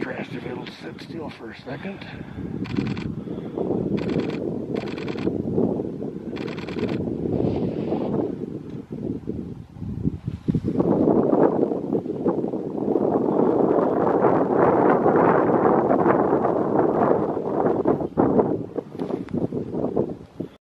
trash if it'll sit still for a second.